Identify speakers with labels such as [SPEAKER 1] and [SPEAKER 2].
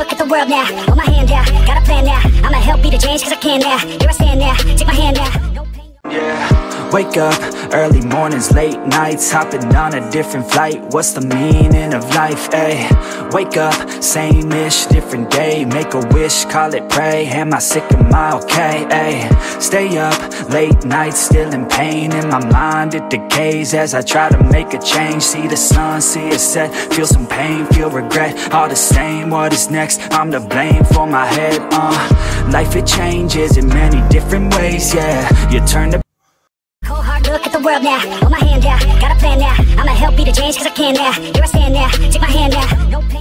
[SPEAKER 1] look at the world now. Hold my hand now, got a plan now. I'ma help be the change cause I can now. Here I stand now, take my hand now. No-
[SPEAKER 2] Yeah. Wake up, early mornings, late nights, hopping on a different flight. What's the meaning of life? Ay, wake up, same ish, different day. Make a wish, call it pray. Am I sick? Am I okay? Ay, stay up, late nights, still in pain. In my mind, it decays as I try to make a change. See the sun, see it set, feel some pain, feel regret. All the same, what is next? I'm to blame for my head. Uh, life it changes in many different ways. Yeah, you turn the
[SPEAKER 1] look at the world now. Hold my hand now, got a plan now. I'ma help be the change cause I can now. Here I stand now, take my hand now. No pain.